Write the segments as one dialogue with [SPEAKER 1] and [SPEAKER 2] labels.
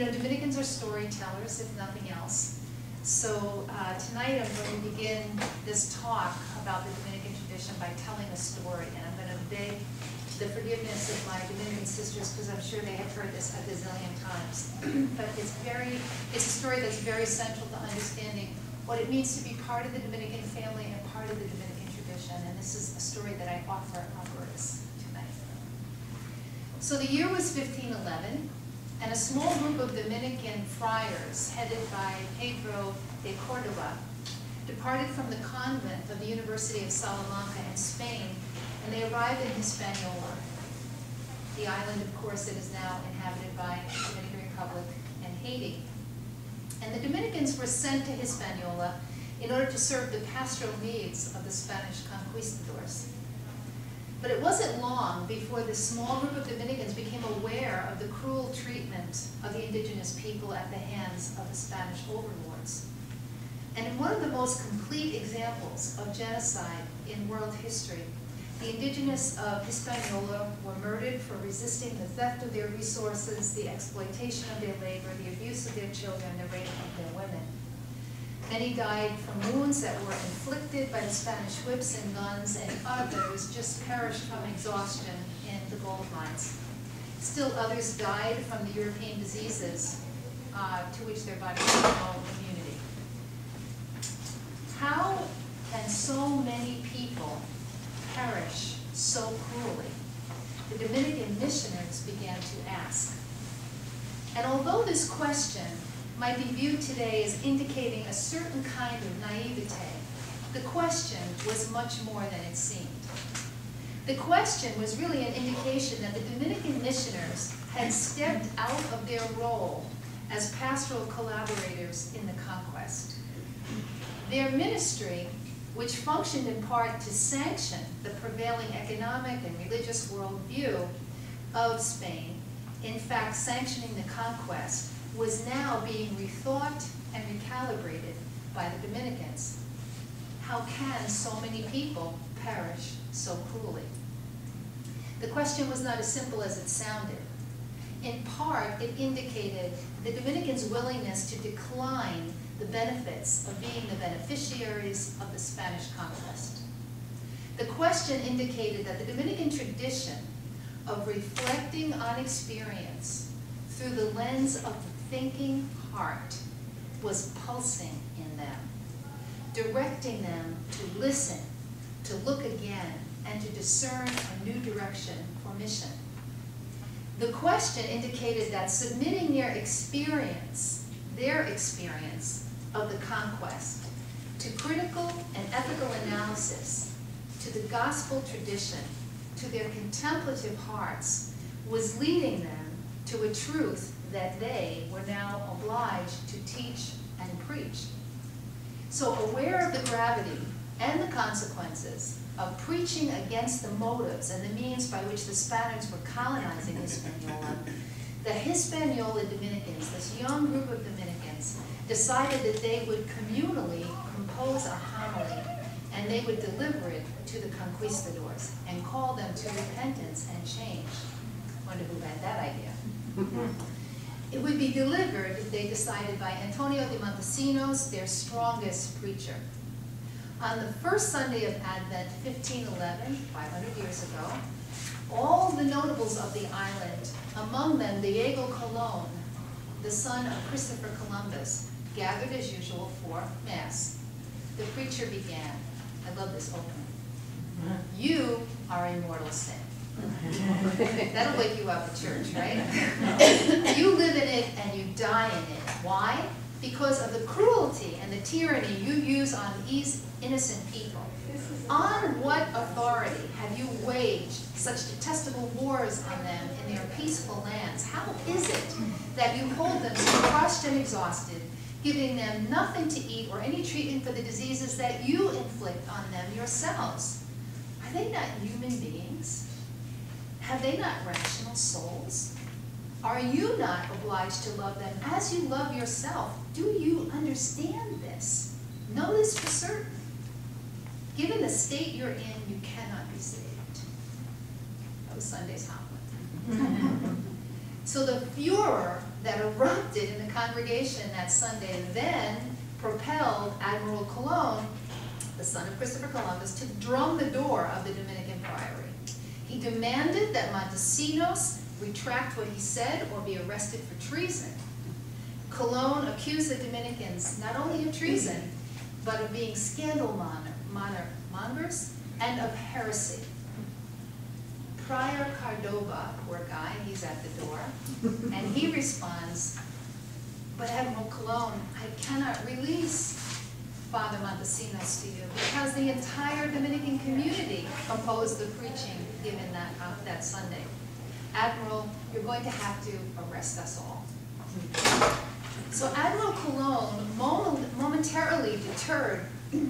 [SPEAKER 1] You know, Dominicans are storytellers, if nothing else. So uh, tonight I'm going to begin this talk about the Dominican tradition by telling a story. And I'm going to beg the forgiveness of my Dominican sisters because I'm sure they have heard this a gazillion times. but it's very, it's a story that's very central to understanding what it means to be part of the Dominican family and part of the Dominican tradition. And this is a story that I offer umbras tonight. So the year was 1511 and a small group of Dominican friars, headed by Pedro de Cordova, departed from the convent of the University of Salamanca in Spain, and they arrived in Hispaniola, the island, of course, that is now inhabited by the Dominican Republic and Haiti. And the Dominicans were sent to Hispaniola in order to serve the pastoral needs of the Spanish conquistadors. But it wasn't long before this small group of Dominicans became aware of the cruel treatment of the indigenous people at the hands of the Spanish overlords. And in one of the most complete examples of genocide in world history, the indigenous of Hispaniola were murdered for resisting the theft of their resources, the exploitation of their labor, the abuse of their children, the rape of their women. Many died from wounds that were inflicted by the Spanish whips and guns, and others just perished from exhaustion in the gold mines. Still others died from the European diseases uh, to which their bodies had no immunity. How can so many people perish so cruelly? The Dominican missionaries began to ask. And although this question might be viewed today as indicating a certain kind of naivete, the question was much more than it seemed. The question was really an indication that the Dominican missioners had stepped out of their role as pastoral collaborators in the conquest. Their ministry, which functioned in part to sanction the prevailing economic and religious worldview of Spain, in fact sanctioning the conquest, was now being rethought and recalibrated by the Dominicans. How can so many people perish so cruelly? The question was not as simple as it sounded. In part, it indicated the Dominicans' willingness to decline the benefits of being the beneficiaries of the Spanish conquest. The question indicated that the Dominican tradition of reflecting on experience through the lens of thinking heart was pulsing in them, directing them to listen, to look again, and to discern a new direction for mission. The question indicated that submitting their experience, their experience of the conquest, to critical and ethical analysis, to the gospel tradition, to their contemplative hearts, was leading them to a truth that they were now obliged to teach and preach. So aware of the gravity and the consequences of preaching against the motives and the means by which the Spaniards were colonizing Hispaniola, the Hispaniola Dominicans, this young group of Dominicans, decided that they would communally compose a homily and they would deliver it to the conquistadors and call them to repentance and change. Wonder who had that idea. Mm-hmm. It would be delivered, if they decided, by Antonio de Montesinos, their strongest preacher. On the first Sunday of Advent, 1511, 500 years ago, all the notables of the island, among them Diego Colon, the son of Christopher Columbus, gathered as usual for Mass. The preacher began. I love this opening. Mm-hmm. You are in mortal sin. That'll wake you up at church, right? you live in it and you die in it. Why? Because of the cruelty and the tyranny you use on these innocent people. On what authority have you waged such detestable wars on them in their peaceful lands? How is it that you hold them so crushed and exhausted, giving them nothing to eat or any treatment for the diseases that you inflict on them yourselves? Are they not human beings? Have they not rational souls? Are you not obliged to love them as you love yourself? Do you understand this? Know this for certain. Given the state you're in, you cannot be saved. That was Sunday's homily. so the furor that erupted in the congregation that Sunday then propelled Admiral Colon, the son of Christopher Columbus, to drum the door of the Dominican priory. He demanded that Montesinos retract what he said or be arrested for treason. Colon accused the Dominicans not only of treason, but of being scandal mongers and of heresy. Prior Cordova, poor guy, he's at the door, and he responds, but Admiral Colon, I cannot release Father Montesinos to you because the entire Dominican community composed the preaching given that, uh, that Sunday. Admiral, you're going to have to arrest us all. So Admiral Colon, momentarily deterred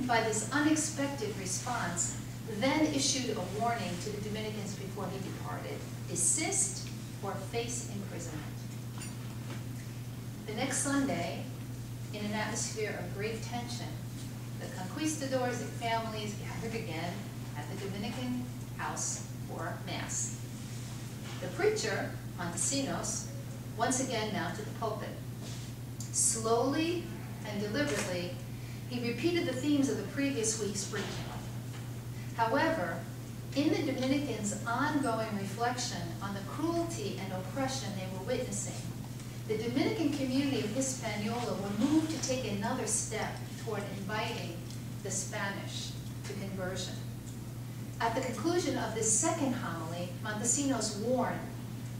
[SPEAKER 1] by this unexpected response, then issued a warning to the Dominicans before he departed, desist or face imprisonment. The next Sunday, in an atmosphere of great tension, the conquistadors and families gathered again at the Dominican house for Mass. The preacher, Montesinos, once again mounted the pulpit. Slowly and deliberately, he repeated the themes of the previous week's preaching. However, in the Dominicans' ongoing reflection on the cruelty and oppression they were witnessing, the Dominican community of Hispaniola were moved to take another step toward inviting the Spanish to conversion. At the conclusion of this second homily, Montesinos warned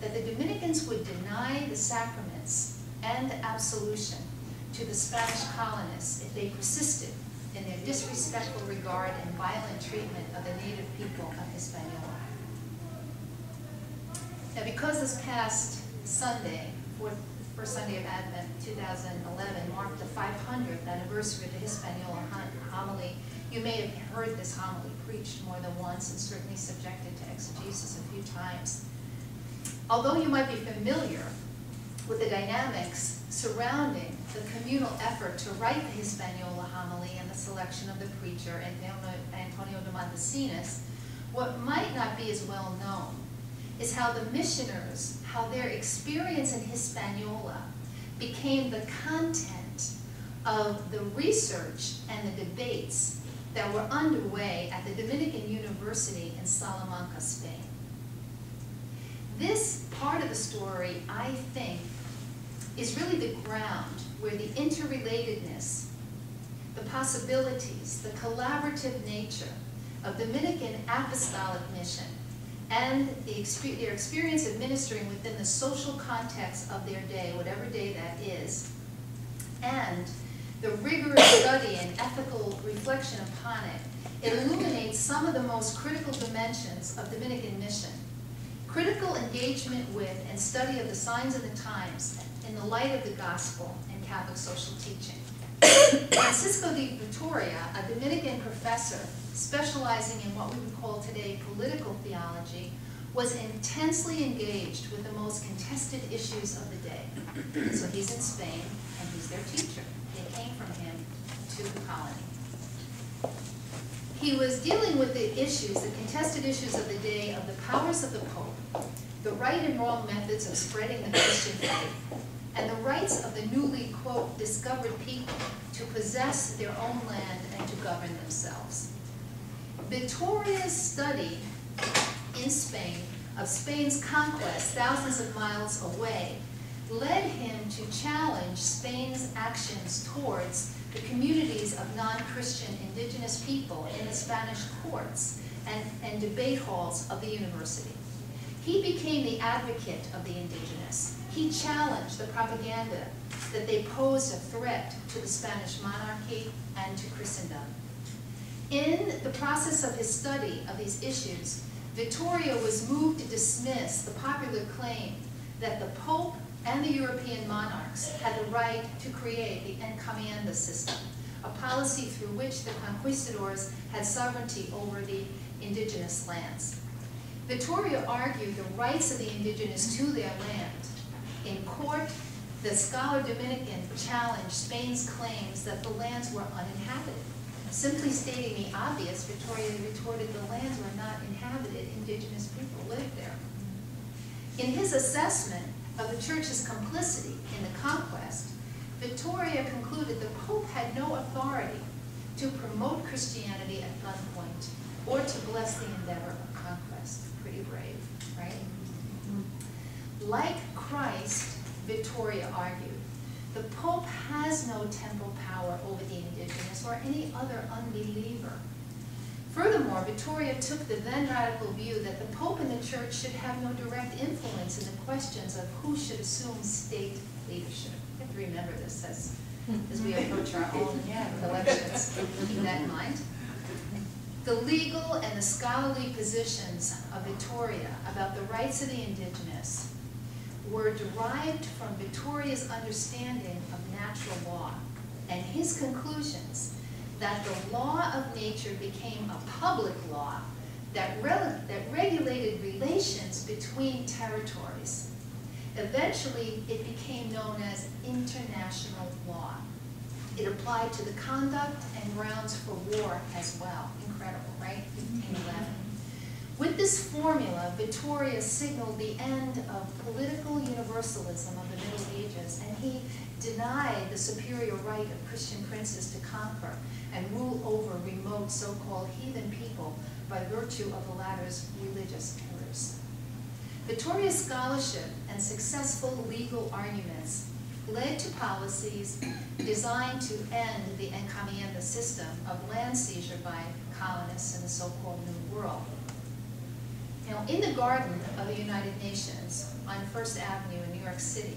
[SPEAKER 1] that the Dominicans would deny the sacraments and absolution to the Spanish colonists if they persisted in their disrespectful regard and violent treatment of the native people of Hispaniola. Now because this past Sunday, fourth, first Sunday of Advent 2011, marked the 500th anniversary of the Hispaniola homily, you may have heard this homily preached more than once and certainly subjected to exegesis a few times. Although you might be familiar with the dynamics surrounding the communal effort to write the Hispaniola homily and the selection of the preacher, Antonio de Montesinos, what might not be as well known is how the missioners, how their experience in Hispaniola became the content of the research and the debates that were underway at the Dominican University in Salamanca, Spain. This part of the story, I think, is really the ground where the interrelatedness, the possibilities, the collaborative nature of Dominican apostolic mission and the, their experience of ministering within the social context of their day, whatever day that is, and the rigorous study and ethical reflection upon it illuminates some of the most critical dimensions of the Dominican mission. Critical engagement with and study of the signs of the times in the light of the gospel and Catholic social teaching. Francisco de Vitoria, a Dominican professor specializing in what we would call today political theology, was intensely engaged with the most contested issues of the day. So he's in Spain, and he's their teacher. They came from him to the colony. He was dealing with the issues, the contested issues of the day of the powers of the Pope, the right and wrong methods of spreading the Christian faith, and the rights of the newly, quote, discovered people to possess their own land and to govern themselves. Victoria's study in Spain of Spain's conquest thousands of miles away led him to challenge Spain's actions towards the communities of non-Christian indigenous people in the Spanish courts and, and debate halls of the university. He became the advocate of the indigenous. He challenged the propaganda that they posed a threat to the Spanish monarchy and to Christendom. In the process of his study of these issues, Vitoria was moved to dismiss the popular claim that the Pope and the European monarchs had the right to create the encomienda system, a policy through which the conquistadors had sovereignty over the indigenous lands. Vitoria argued the rights of the indigenous to their land. In court, the scholar Dominican challenged Spain's claims that the lands were uninhabited. Simply stating the obvious, Victoria retorted the lands were not inhabited, indigenous people lived there. In his assessment, of the church's complicity in the conquest, Victoria concluded the Pope had no authority to promote Christianity at gunpoint or to bless the endeavor of conquest. Pretty brave, right? Like Christ, Victoria argued, the Pope has no temporal power over the indigenous or any other unbeliever. Furthermore, Victoria took the then radical view that the Pope and the Church should have no direct influence in the questions of who should assume state leadership. You have to remember this as, as we approach our own elections. Keep that in mind. The legal and the scholarly positions of Victoria about the rights of the indigenous were derived from Victoria's understanding of natural law and his conclusions that the law of nature became a public law that, that regulated relations between territories. Eventually, it became known as international law. It applied to the conduct and grounds for war as well. Incredible, right? 1511. With this formula, Victoria signaled the end of political universalism of the Middle Ages, and he denied the superior right of Christian princes to conquer and rule over remote so-called heathen people by virtue of the latter's religious errors. Victoria's scholarship and successful legal arguments led to policies designed to end the encomienda system of land seizure by colonists in the so-called New World. Now, in the garden of the United Nations on First Avenue in New York City,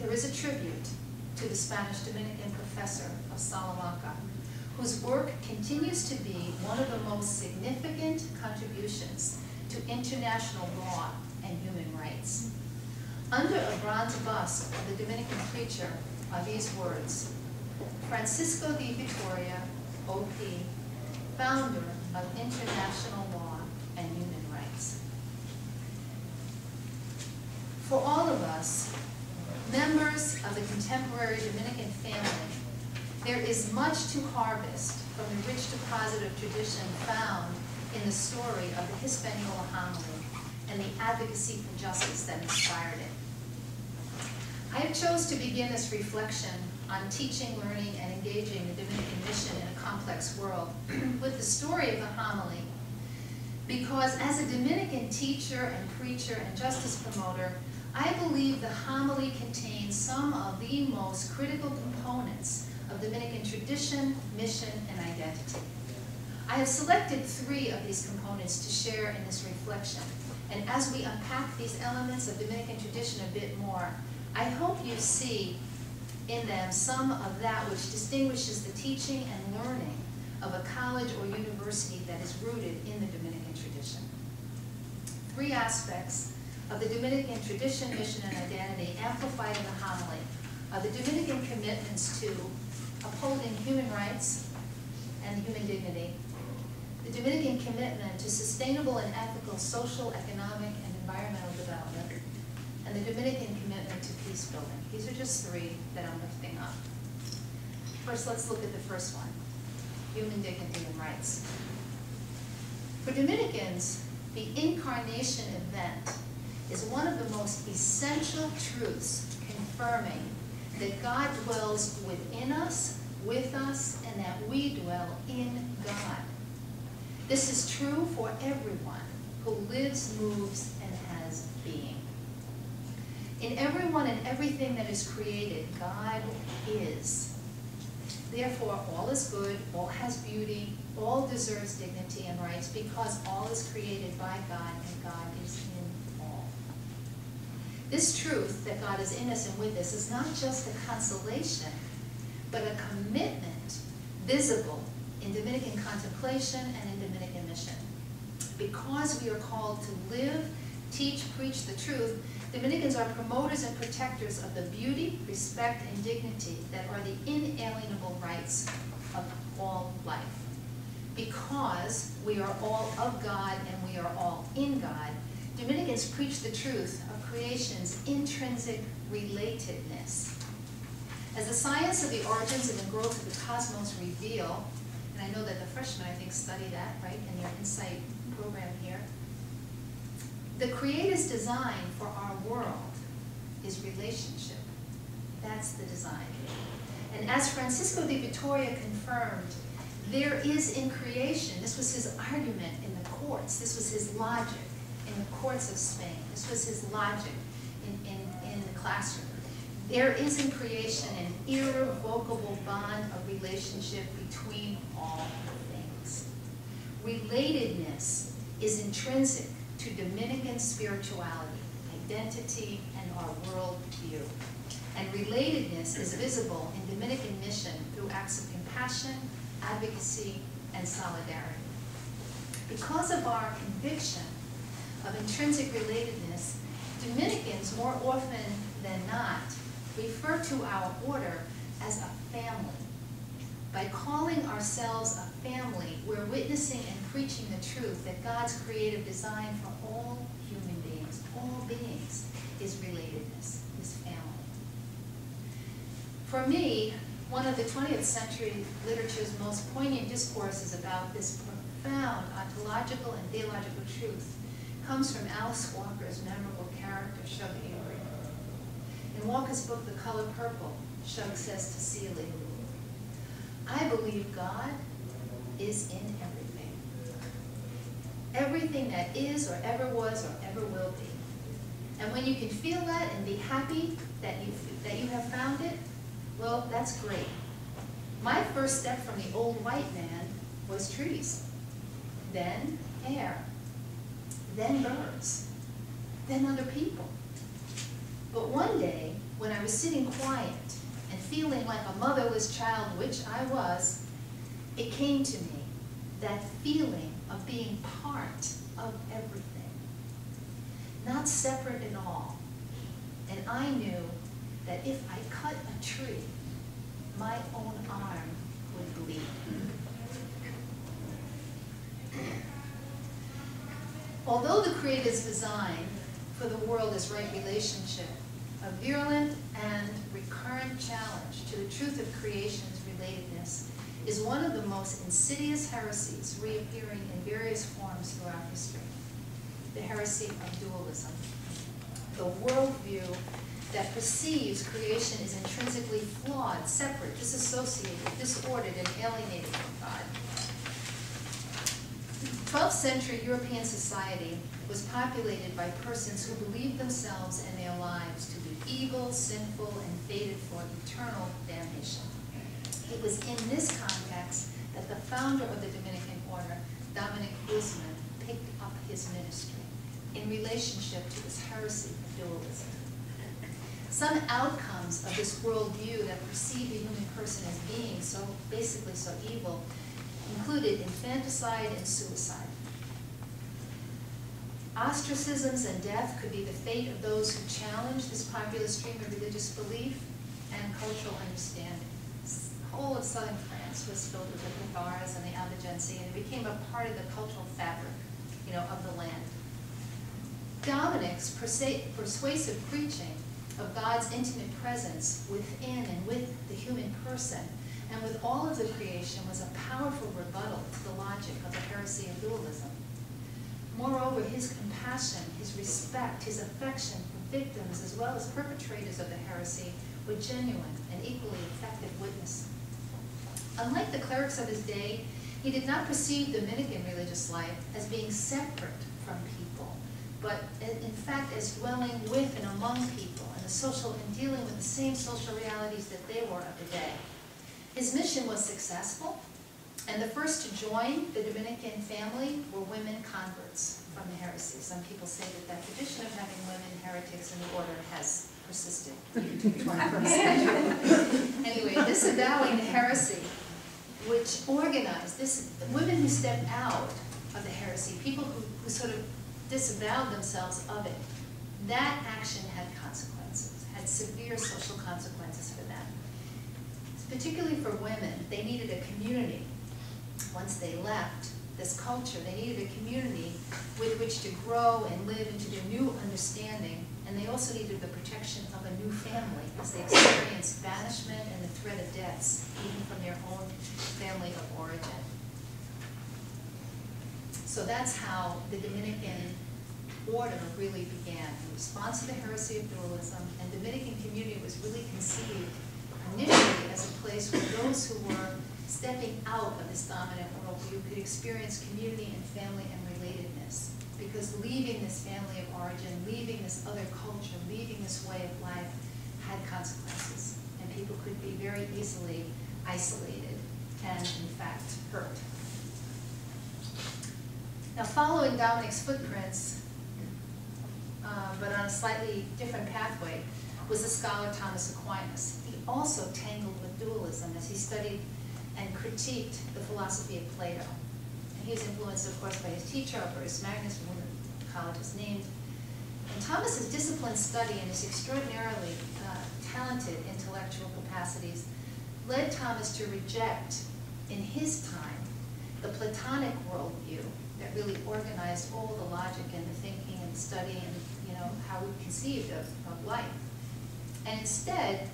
[SPEAKER 1] there is a tribute to the Spanish Dominican professor of Salamanca, whose work continues to be one of the most significant contributions to international law and human rights. Under a bronze bust of the Dominican preacher are these words, Francisco de Vitoria, OP, founder of international law and human rights. For all of us, members of the contemporary Dominican family, there is much to harvest from the rich deposit of tradition found in the story of the Hispaniola homily and the advocacy for justice that inspired it. I have chose to begin this reflection on teaching, learning, and engaging the Dominican mission in a complex world with the story of the homily because as a Dominican teacher and preacher and justice promoter, I believe the homily contains some of the most critical components of Dominican tradition, mission, and identity. I have selected three of these components to share in this reflection. And as we unpack these elements of Dominican tradition a bit more, I hope you see in them some of that which distinguishes the teaching and learning of a college or university that is rooted in the Dominican tradition. Three aspects of the Dominican tradition, mission, and identity amplified in the homily are the Dominican commitments to upholding human rights and human dignity, the Dominican commitment to sustainable and ethical social, economic, and environmental development, and the Dominican commitment to peace building. These are just three that I'm lifting up. First, let's look at the first one, human dignity and rights. For Dominicans, the incarnation event is one of the most essential truths confirming that God dwells within us, with us, and that we dwell in God. This is true for everyone who lives, moves, and has being. In everyone and everything that is created, God is. Therefore, all is good, all has beauty, all deserves dignity and rights because all is created by God and God is in. This truth that God is in us and with us is not just a consolation, but a commitment visible in Dominican contemplation and in Dominican mission. Because we are called to live, teach, preach the truth, Dominicans are promoters and protectors of the beauty, respect, and dignity that are the inalienable rights of all life. Because we are all of God and we are all in God, Dominicans preach the truth creation's intrinsic relatedness. As the science of the origins and the growth of the cosmos reveal, and I know that the freshmen, I think, study that, right, in their insight program here, the Creator's design for our world is relationship. That's the design. And as Francisco de Vitoria confirmed, there is in creation, this was his argument in the courts, this was his logic in the courts of Spain, this was his logic in, in, in the classroom. There is in creation an irrevocable bond of relationship between all things. Relatedness is intrinsic to Dominican spirituality, identity, and our worldview. And relatedness is visible in Dominican mission through acts of compassion, advocacy, and solidarity. Because of our conviction of intrinsic relatedness, Dominicans, more often than not, refer to our order as a family. By calling ourselves a family, we're witnessing and preaching the truth that God's creative design for all human beings, all beings, is relatedness, is family. For me, one of the 20th century literature's most poignant discourses about this profound ontological and theological truth comes from Alice Walker's memorable character, Shug Avery. In Walker's book, The Color Purple, Shug says to Celie, I believe God is in everything. Everything that is or ever was or ever will be. And when you can feel that and be happy that you, that you have found it, well, that's great. My first step from the old white man was trees, then air, then birds, then other people. But one day, when I was sitting quiet and feeling like a motherless child, which I was, it came to me, that feeling of being part of everything, not separate at all. And I knew that if I cut a tree, my own arm would bleed. Although the Creator's design for the world is right relationship, a virulent and recurrent challenge to the truth of creation's relatedness is one of the most insidious heresies reappearing in various forms throughout history. The heresy of dualism. The worldview that perceives creation is intrinsically flawed, separate, disassociated, disordered, and alienated from God. 12th century European society was populated by persons who believed themselves and their lives to be evil, sinful, and fated for eternal damnation. It was in this context that the founder of the Dominican order, Dominic Guzman, picked up his ministry in relationship to this heresy of dualism. Some outcomes of this worldview that perceive the human person as being so basically so evil included infanticide and suicide. Ostracisms and death could be the fate of those who challenge this popular stream of religious belief and cultural understanding. The whole of southern France was filled with the Cathars and the Albigensi, and it became a part of the cultural fabric, you know, of the land. Dominic's persuasive preaching of God's intimate presence within and with the human person and with all of the creation was a powerful rebuttal to the logic of the heresy of dualism. Moreover, his compassion, his respect, his affection for victims as well as perpetrators of the heresy were genuine and equally effective witness. Unlike the clerics of his day, he did not perceive Dominican religious life as being separate from people, but in fact as dwelling with and among people the social and dealing with the same social realities that they were of the day. His mission was successful, and the first to join the Dominican family were women converts from the heresy. Some people say that that tradition of having women heretics in the order has persisted into the 21st century. anyway, disavowing the heresy, which organized, this women who stepped out of the heresy, people who, who sort of disavowed themselves of it, that action had consequences had severe social consequences for them. Particularly for women, they needed a community. Once they left this culture, they needed a community with which to grow and live into their new understanding, and they also needed the protection of a new family as they experienced banishment and the threat of deaths, even from their own family of origin. So that's how the Dominican order really began in response to the heresy of dualism, and the Dominican community was really conceived initially as a place where those who were stepping out of this dominant worldview could experience community and family and relatedness. Because leaving this family of origin, leaving this other culture, leaving this way of life had consequences. And people could be very easily isolated and, in fact, hurt. Now, following Dominic's footprints, uh, but on a slightly different pathway, was the scholar Thomas Aquinas. Also tangled with dualism as he studied and critiqued the philosophy of Plato. And he was influenced, of course, by his teacher, Albertus Magnus, from whom the college was named. And Thomas's disciplined study and his extraordinarily uh, talented intellectual capacities led Thomas to reject, in his time, the Platonic worldview that really organized all the logic and the thinking and the study and you know how we conceived of, of life. And instead,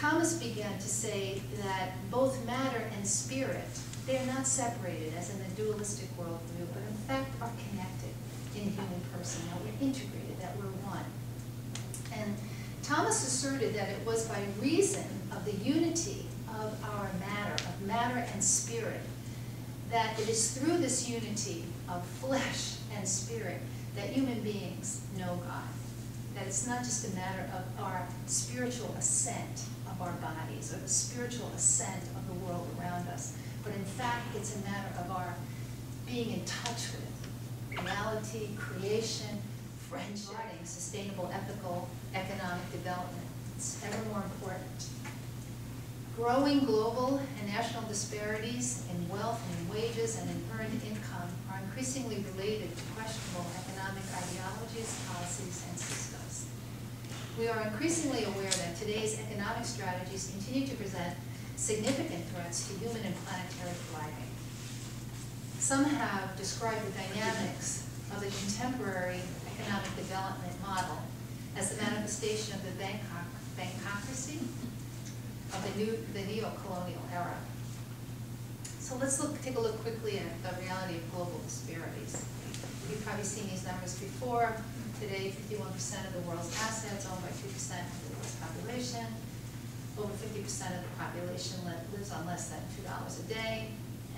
[SPEAKER 1] Thomas began to say that both matter and spirit, they are not separated as in the dualistic worldview, but in fact are connected in human person, that we're integrated, that we're one. And Thomas asserted that it was by reason of the unity of our matter, of matter and spirit, that it is through this unity of flesh and spirit that human beings know God. That it's not just a matter of our spiritual ascent of our bodies or the spiritual ascent of the world around us, but in fact it's a matter of our being in touch with reality, creation, friendship, sustainable, ethical, economic development. It's ever more important. Growing global and national disparities in wealth and in wages and in earned income are increasingly related to questionable economic ideologies, policies, and systems. We are increasingly aware that today's economic strategies continue to present significant threats to human and planetary thriving. Some have described the dynamics of the contemporary economic development model as the manifestation of the Bangkok, bankocracy of the new, the neo-colonial era. So let's look, take a look quickly at the reality of global disparities. You've probably seen these numbers before. Today, 51% of the world's assets owned by 2% of the world's population. Over 50% of the population lives on less than $2 a day.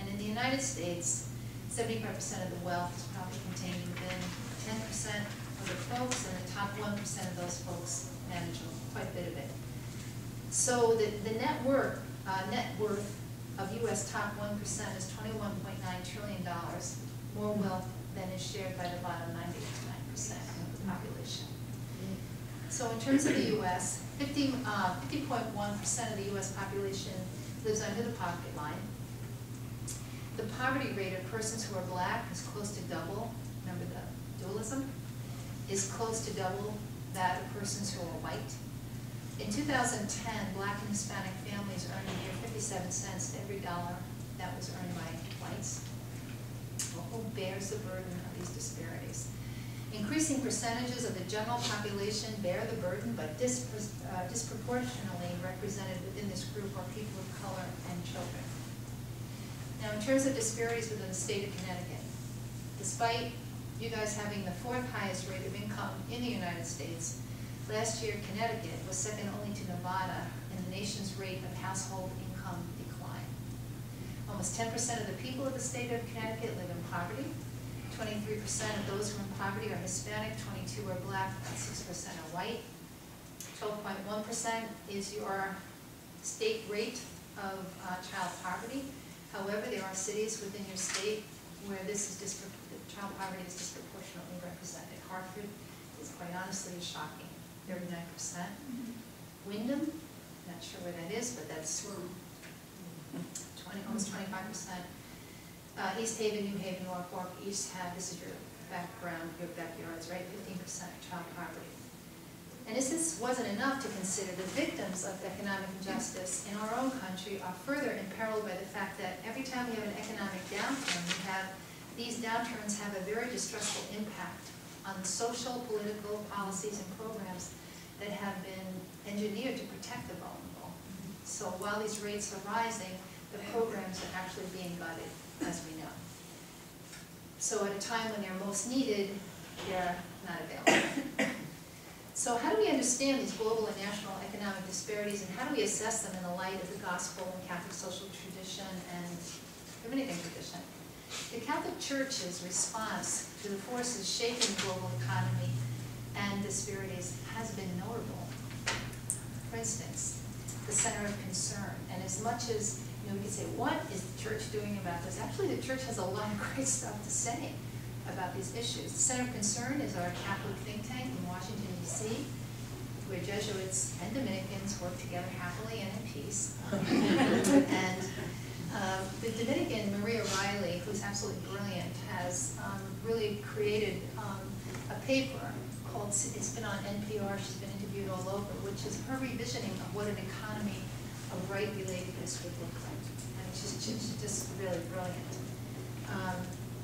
[SPEAKER 1] And in the United States, 75% of the wealth is probably contained within 10% of the folks, and the top 1% of those folks manage quite a bit of it. So the, the net worth, uh, net worth of U.S. top 1% is $21.9 trillion, more wealth than is shared by the bottom 99% of the population. So in terms of the U.S., 50.1% uh, of the U.S. population lives under the poverty line. The poverty rate of persons who are black is close to double, remember the dualism, is close to double that of persons who are white. In 2010, black and Hispanic families earned a near 57 cents every dollar that was earned by whites. Well, who bears the burden of these disparities? Increasing percentages of the general population bear the burden, but dispro uh, disproportionately represented within this group are people of color and children. Now, in terms of disparities within the state of Connecticut, despite you guys having the fourth highest rate of income in the United States, Last year, Connecticut was second only to Nevada in the nation's rate of household income decline. Almost 10% of the people of the state of Connecticut live in poverty. 23% of those who are in poverty are Hispanic, 22 are black, about 6% are white. 12.1% is your state rate of uh, child poverty. However, there are cities within your state where this is child poverty is disproportionately represented. Hartford is quite honestly shocking thirty-nine percent. Windham, not sure where that is, but that's twenty, almost twenty-five percent. Uh, East Haven, New Haven, Norwalk, East Haven, this is your background, your backyards, right, fifteen percent child poverty. And as this wasn't enough to consider, the victims of economic injustice in our own country are further imperiled by the fact that every time we have an economic downturn, we have, these downturns have a very distressful impact on social, political policies and programs that have been engineered to protect the vulnerable. So while these rates are rising, the programs are actually being gutted, as we know. So at a time when they're most needed, they're not available. So how do we understand these global and national economic disparities, and how do we assess them in the light of the gospel and Catholic social tradition and Dominican tradition? The Catholic Church's response to the forces shaping the global economy and disparities has been notable. For instance, the center of concern, and as much as, know, we could say, what is the church doing about this? Actually, the church has a lot of great stuff to say about these issues. The Center of Concern is our Catholic think tank in Washington DC, where Jesuits and Dominicans work together happily and in peace. and um, the Dominican, Maria Riley, who's absolutely brilliant, has um, really created um, a paper called, it's been on NPR, she's been interviewed all over, which is her revisioning of what an economy of right relatedness would look like. She's, she's just really brilliant. Um,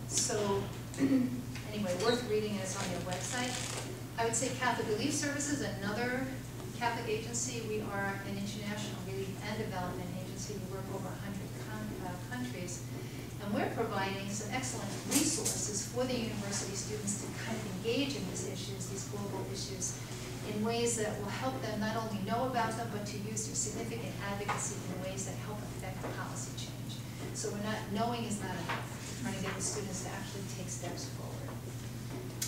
[SPEAKER 1] so, anyway, worth reading, it's on your website. I would say Catholic Relief Services, another Catholic agency. We are an international relief and development agency. We work over 100 uh, countries. And we're providing some excellent resources for the university students to kind of engage in these issues, these global issues, in ways that will help them not only know about them, but to use their significant advocacy in ways that help affect policy change. So we're not, knowing is not enough. We're trying to get the students to actually take steps forward.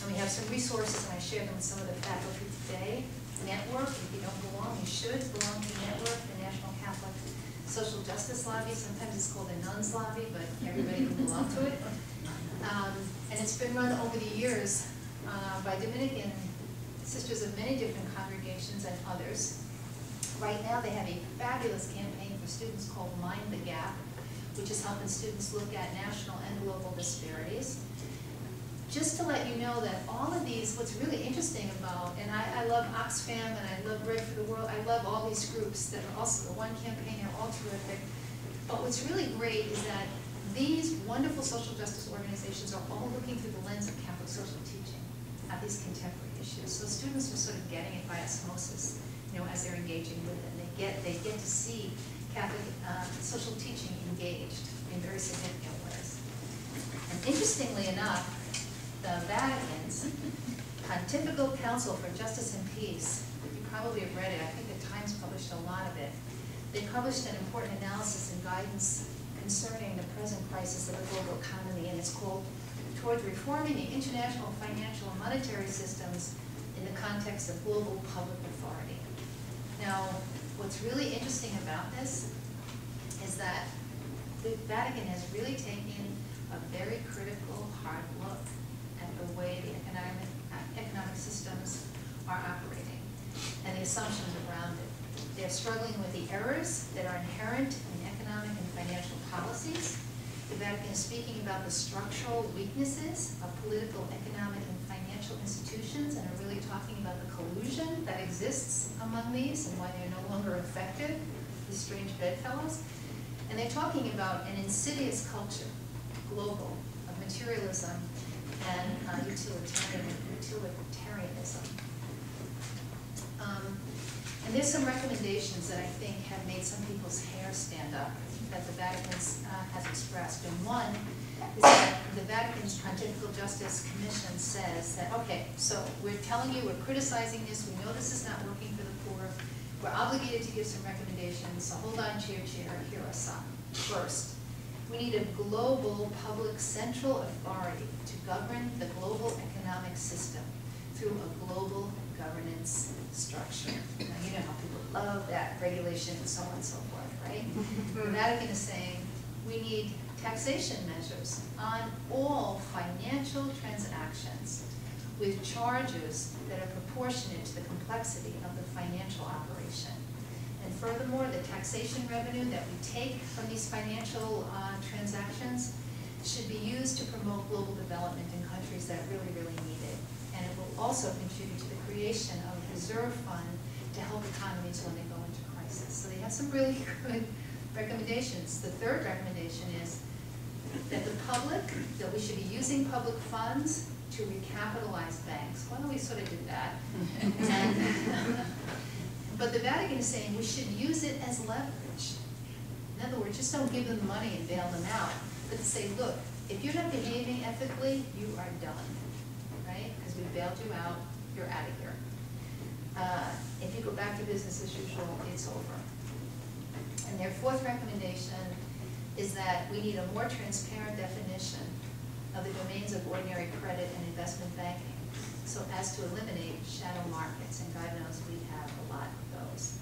[SPEAKER 1] And we have some resources, and I shared them with some of the faculty today. Network, if you don't belong, you should belong to Network, the National Catholic social justice lobby, sometimes it's called the nuns lobby, but everybody can belong to it. Um, and it's been run over the years uh, by Dominican sisters of many different congregations and others. Right now they have a fabulous campaign for students called Mind the Gap, which is helping students look at national and global disparities just to let you know that all of these, what's really interesting about, and I, I love Oxfam and I love Bread for the World, I love all these groups that are also the One Campaign, they're all terrific. But what's really great is that these wonderful social justice organizations are all looking through the lens of Catholic social teaching at these contemporary issues. So students are sort of getting it by osmosis, you know, as they're engaging with it. They get, they get to see Catholic uh, social teaching engaged in very significant ways. And interestingly enough, the Vatican's Pontifical Council for Justice and Peace, you probably have read it, I think the Times published a lot of it. They published an important analysis and guidance concerning the present crisis of the global economy, and it's called Towards Reforming the International Financial and Monetary Systems in the Context of Global Public Authority. Now, what's really interesting about this is that the Vatican has really taken a very critical, hard look at the way the economic, economic systems are operating and the assumptions around it. They're struggling with the errors that are inherent in economic and financial policies. The Vatican is speaking about the structural weaknesses of political, economic, and financial institutions and are really talking about the collusion that exists among these and why they're no longer effective, these strange bedfellows. And they're talking about an insidious culture, global, of materialism and uh, utilitarian, utilitarianism. Um, and there's some recommendations that I think have made some people's hair stand up that the Vatican uh, has expressed. And one is that the Vatican's Pontifical Justice Commission says that, okay, so we're telling you, we're criticizing this, we know this is not working for the poor, we're obligated to give some recommendations, so hold on, chair, chair, here are some. First, we need a global public central authority to govern the global economic system through a global governance structure. Now, you know how people love that, regulation and so on and so forth, right? the Vatican is saying we need taxation measures on all financial transactions with charges that are proportionate to the complexity of the financial operation. And furthermore, the taxation revenue that we take from these financial uh, transactions should be used to promote global development in countries that really, really need it. And it will also contribute to the creation of reserve fund to help economies when they go into crisis. So they have some really good recommendations. The third recommendation is that the public, that we should be using public funds to recapitalize banks. Well, we sort of did that. and, but the Vatican is saying we should use it as leverage. In other words, just don't give them the money and bail them out, but to say, look, if you're not behaving ethically, you are done, right? Because we bailed you out, you're out of here. Uh, If you go back to business as usual, it's over. And their fourth recommendation is that we need a more transparent definition of the domains of ordinary credit and investment banking, so as to eliminate shadow markets, and God knows we have a lot of those.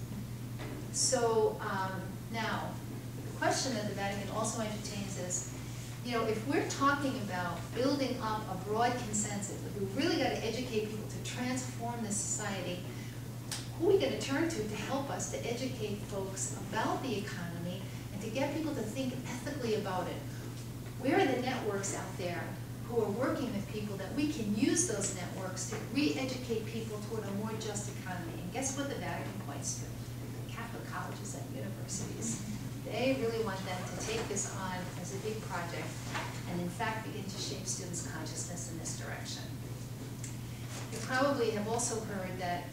[SPEAKER 1] So, um, now, the question that the Vatican also entertains is, you know, if we're talking about building up a broad consensus, we really gotta educate people to transform the society, who are we gonna turn to to help us to educate folks about the economy and to get people to think ethically about it? Where are the networks out there who are working with people that we can use those networks to re-educate people toward a more just economy? And guess what the Vatican points to? Catholic colleges and universities. They really want them to take this on as a big project and in fact begin to shape students' consciousness in this direction. You probably have also heard that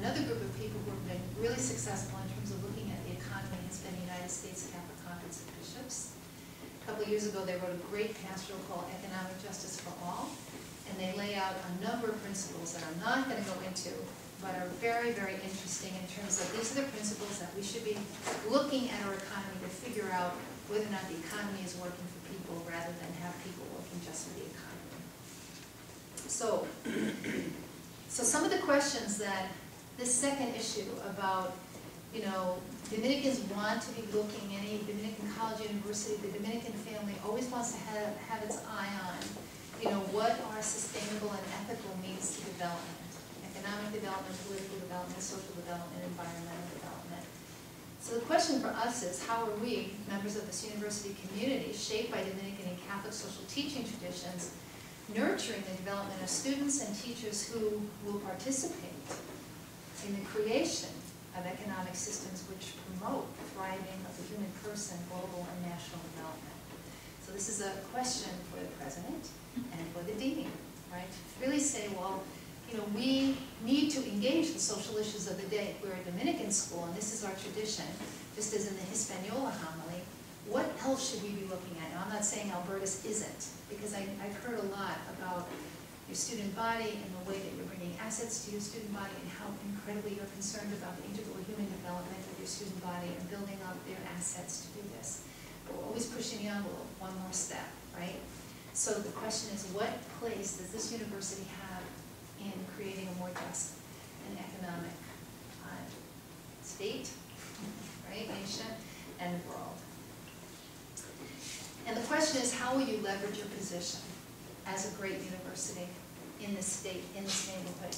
[SPEAKER 1] another group of people who have been really successful in terms of looking at the economy has been the United States Catholic Conference of Bishops. A couple years ago, they wrote a great pastoral called Economic Justice for All, and they lay out a number of principles that I'm not gonna go into, but are very, very interesting in terms of, these are the principles that we should be looking at our economy to figure out whether or not the economy is working for people rather than have people working just for the economy. So, so some of the questions that this second issue about, you know, Dominicans want to be looking, any Dominican college, university, the Dominican family always wants to have, have its eye on, you know, what are sustainable and ethical means to development? Economic development, political development, social development, environmental development. So the question for us is, how are we, members of this university community, shaped by Dominican and Catholic social teaching traditions, nurturing the development of students and teachers who will participate in the creation of economic systems which promote the thriving of the human person, global and national development. So this is a question for the president and for the dean, right? To really say, well, you know, we need to engage the social issues of the day. We're a Dominican school, and this is our tradition, just as in the Hispaniola homily. What else should we be looking at? Now, I'm not saying Albertus isn't, because I, I've heard a lot about your student body and the way that you're bringing assets to your student body and how incredibly you're concerned about the integral human development of your student body and building up their assets to do this. But we're always pushing the envelope one more step, right? So the question is, what place does this university have in creating a more just and economic uh, state, right, nation, and world? And the question is, how will you leverage your position as a great university in this state, in this neighborhood,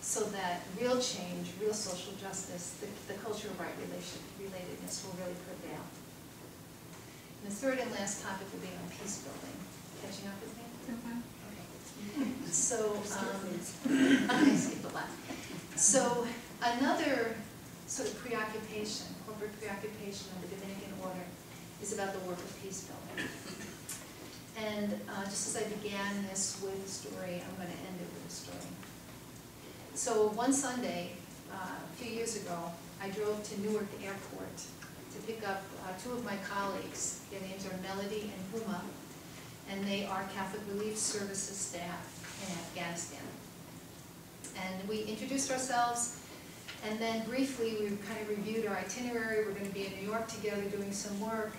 [SPEAKER 1] so that real change, real social justice, the, the culture of right relation, relatedness will really prevail. And the third and last topic will be on peace building. Catching up with me? Okay. So, um, okay, skip the left. So another sort of preoccupation, corporate preoccupation of the Dominican order is about the work of peace building. And uh, just as I began this with a story, I'm going to end it with a story. So one Sunday, uh, a few years ago, I drove to Newark Airport to pick up uh, two of my colleagues. Their names are Melody and Huma, and they are Catholic Relief Services staff in Afghanistan. And we introduced ourselves, and then briefly we kind of reviewed our itinerary. We're going to be in New York together doing some work.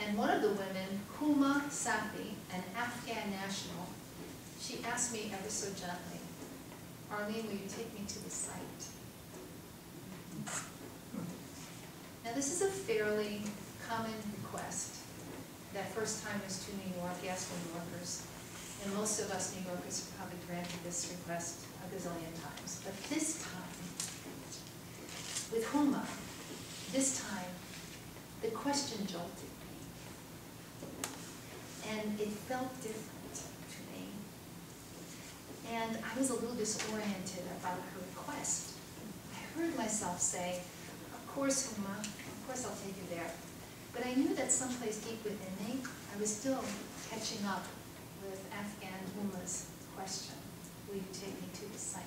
[SPEAKER 1] And one of the women, Huma Safi, an Afghan national, she asked me ever so gently, Arlene, will you take me to the site? Now this is a fairly common request that first timers to New York ask New Yorkers. And most of us New Yorkers have probably granted this request a gazillion times. But this time, with Huma, this time, the question jolted. And it felt different to me. And I was a little disoriented about her request. I heard myself say, of course, Huma, of course I'll take you there. But I knew that someplace deep within me, I was still catching up with Afghan Huma's question, will you take me to the site?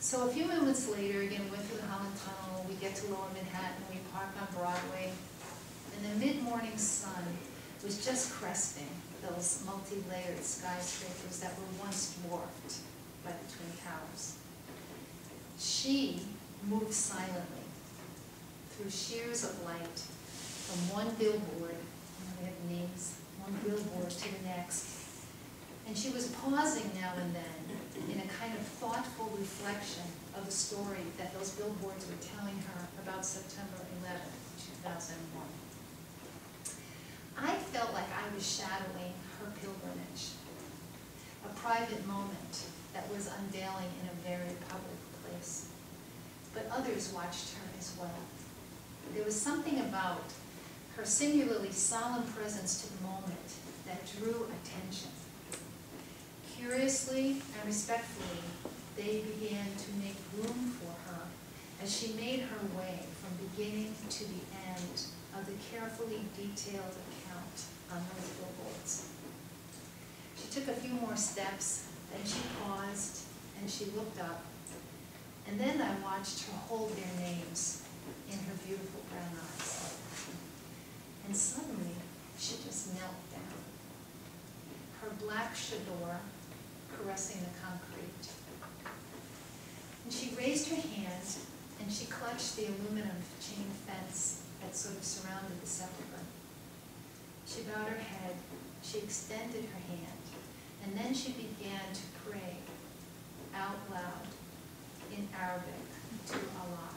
[SPEAKER 1] So a few moments later, again, we went through the Holland Tunnel, we get to Lower Manhattan, we park on Broadway, and the mid-morning sun was just cresting those multi-layered skyscrapers that were once dwarfed by the Twin Towers. She moved silently through shears of light from one billboard, we have names, one billboard to the next. And she was pausing now and then in a kind of thoughtful reflection of the story that those billboards were telling her about September 11, 2001. I felt like I was shadowing her pilgrimage, a private moment that was unveiling in a very public place. But others watched her as well. There was something about her singularly solemn presence to the moment that drew attention. Curiously and respectfully, they began to make room for her as she made her way from beginning to the end of the carefully detailed account on those billboards. She took a few more steps, then she paused and she looked up. And then I watched her hold their names in her beautiful brown eyes. And suddenly, she just knelt down. Her black chador caressing the concrete. And she raised her hand and she clutched the aluminum chain fence that sort of surrounded the sepulchre. She bowed her head, she extended her hand, and then she began to pray out loud in Arabic to Allah.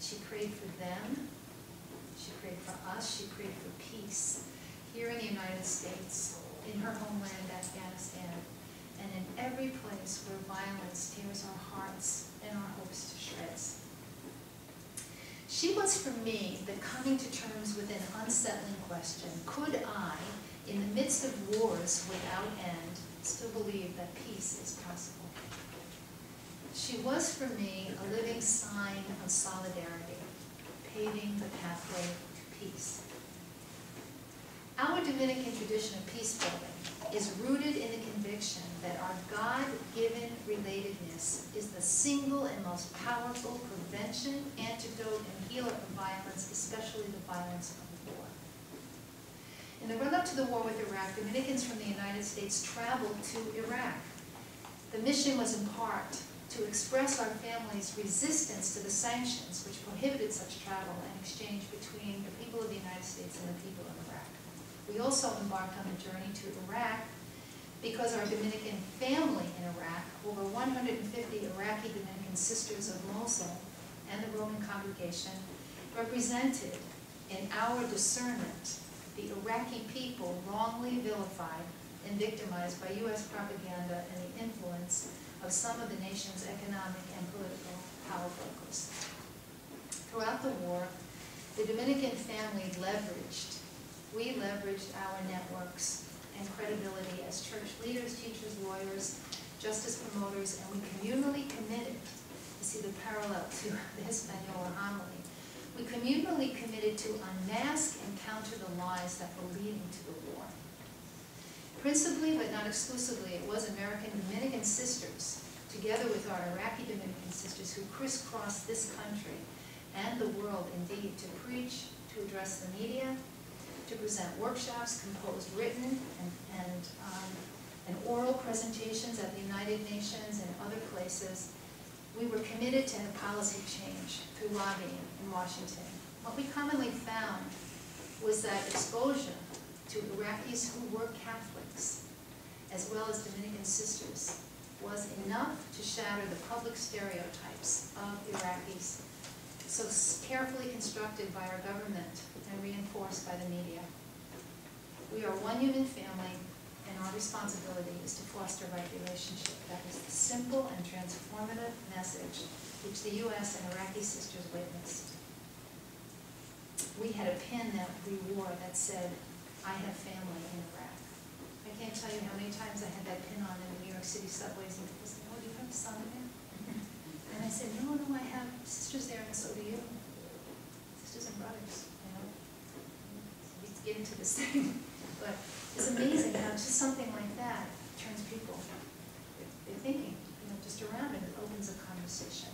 [SPEAKER 1] She prayed for them, she prayed for us, she prayed for peace here in the United States, in her homeland, Afghanistan, and in every place where violence tears our hearts and our hopes to shreds. She was for me the coming to terms with an unsettling question. Could I, in the midst of wars without end, still believe that peace is possible? She was for me a living sign of solidarity, paving the pathway to peace. Our Dominican tradition of peace building is rooted in the conviction that our God-given relatedness is the single and most powerful prevention, antidote, and healer of violence, especially the violence of war. In the run-up to the war with Iraq, Dominicans from the United States traveled to Iraq. The mission was in part to express our family's resistance to the sanctions which prohibited such travel and exchange between the people of the United States and the people of Iraq. We also embarked on a journey to Iraq because our Dominican family in Iraq, over 150 Iraqi Dominican sisters of Mosul and the Roman congregation, represented in our discernment the Iraqi people wrongly vilified and victimized by U.S. propaganda and the influence of some of the nation's economic and political power brokers. Throughout the war, the Dominican family leveraged, we leveraged our networks and credibility as church leaders, teachers, lawyers, justice promoters, and we communally committed, you see the parallel to the Hispaniola homily, we communally committed to unmask and counter the lies that were leading to the war. Principally, but not exclusively, it was American Dominican sisters, together with our Iraqi Dominican sisters, who crisscrossed this country and the world indeed to preach, to address the media, to present workshops, composed written and, and, um, and oral presentations at the United Nations and other places. We were committed to policy change through lobbying in Washington. What we commonly found was that exposure to Iraqis who were Catholics, as well as Dominican sisters, was enough to shatter the public stereotypes of Iraqis, so carefully constructed by our government and reinforced by the media. We are one human family, and our responsibility is to foster right relationship. That is the simple and transformative message which the U.S. and Iraqi sisters witnessed. We had a pin that we wore that said, I have family in Iraq. I can't tell you how many times I had that pin on in the New York City subways and people said, oh, do you have a son there? And I said, no, no, I have sisters there and so do you. Sisters and brothers, you know. We get into this thing. But it's amazing how just something like that turns people, they're thinking, you know, just around and it opens a conversation.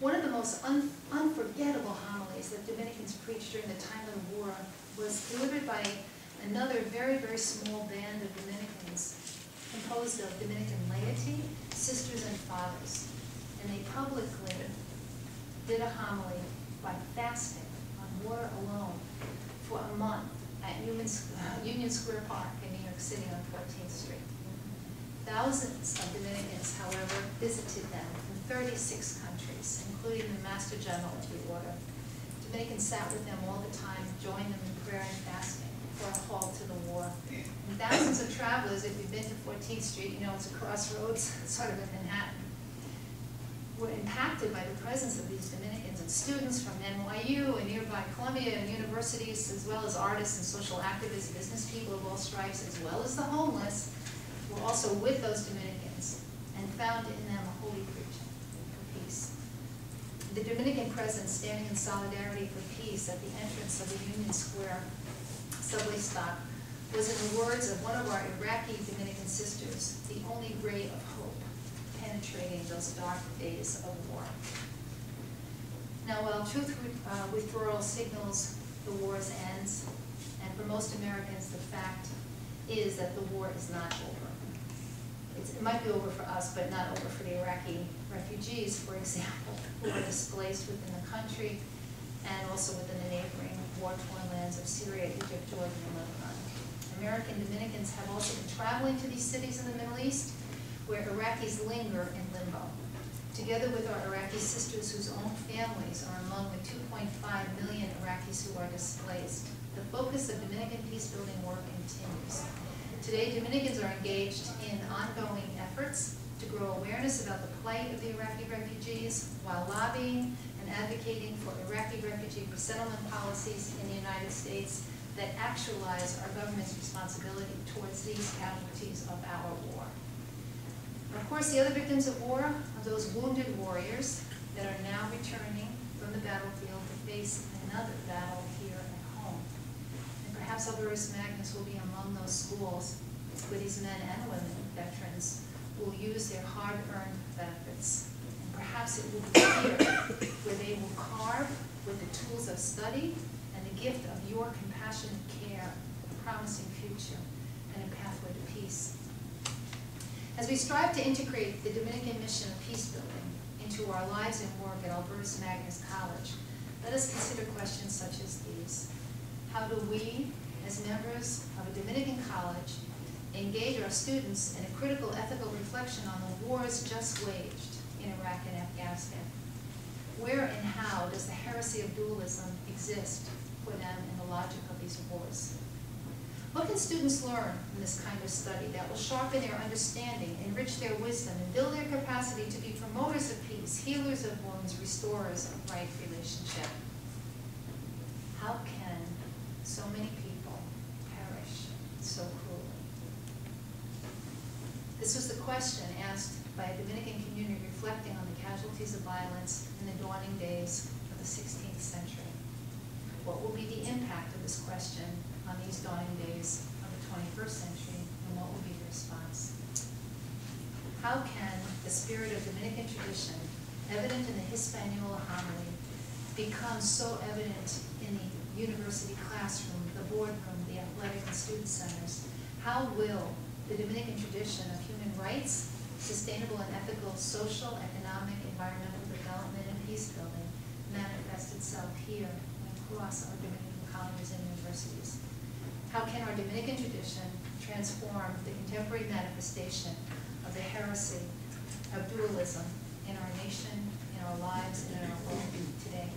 [SPEAKER 1] One of the most most un- unforgettable homilies that Dominicans preached during the time of the war was delivered by another very, very small band of Dominicans composed of Dominican laity, sisters and fathers. And they publicly did a homily by fasting on water alone for a month at Union, Square Park in New York City on 14th Street. Thousands of Dominicans, however, visited them from 36 countries, including the Master General of the Order. Dominicans sat with them all the time, joined them in prayer and fasting for a halt to the war. And thousands of travelers, if you've been to 14th Street, you know it's a crossroads, sort of in Manhattan, were impacted by the presence of these Dominicans and students from NYU and nearby Columbia and universities, as well as artists and social activists, business people of all stripes, as well as the homeless, were also with those Dominicans and found in them a holy preaching for peace. The Dominican presence standing in solidarity for peace at the entrance of the Union Square subway stop was, in the words of one of our Iraqi Dominican sisters, the only ray of hope penetrating those dark days of war. Now, while truth uh, withdrawal signals the war's ends, and for most Americans, the fact is that the war is not over. It's, it might be over for us, but not over for the Iraqi refugees, for example, who are displaced within the country and also within the neighboring war-torn lands of Syria, Egypt, Jordan, and Lebanon. American Dominicans have also been traveling to these cities in the Middle East where Iraqis linger in limbo. Together with our Iraqi sisters whose own families are among the 2.5 million Iraqis who are displaced, the focus of Dominican peace-building work continues. Today, Dominicans are engaged in ongoing efforts to grow awareness about the plight of the Iraqi refugees while lobbying and advocating for Iraqi refugee resettlement policies in the United States that actualize our government's responsibility towards these casualties of our war. Of course, the other victims of war are those wounded warriors that are now returning from the battlefield to face another battle here at home. And perhaps Albertus Magnus will be among those schools where these men and women, veterans, will use their hard-earned benefits. And perhaps it will be here where they will carve with the tools of study and the gift of your compassionate care, a promising future and a pathway to peace. As we strive to integrate the Dominican mission of peace building into our lives and work at Albertus Magnus College, let us consider questions such as these. How do we, as members of a Dominican college, engage our students in a critical ethical reflection on the wars just waged in Iraq and Afghanistan? Where and how does the heresy of dualism exist for them in the logic of these wars? What can students learn from this kind of study that will sharpen their understanding, enrich their wisdom, and build their capacity to be promoters of peace, healers of wounds, restorers of right relationship? How can so many people perish so cruelly? This was the question asked by a Dominican community reflecting on the casualties of violence in the dawning days of the 16th century. What will be the impact of this question on these dawning days of the 21st century, and what will be the response? How can the spirit of Dominican tradition, evident in the Hispaniola homily, become so evident in the university classroom, the boardroom, the athletic and student centers? How will the Dominican tradition of human rights, sustainable and ethical social, economic, environmental development, and peace building manifest itself here across our Dominican colleges and universities? How can our Dominican tradition transform the contemporary manifestation of the heresy of dualism in our nation, in our lives, and in our world today?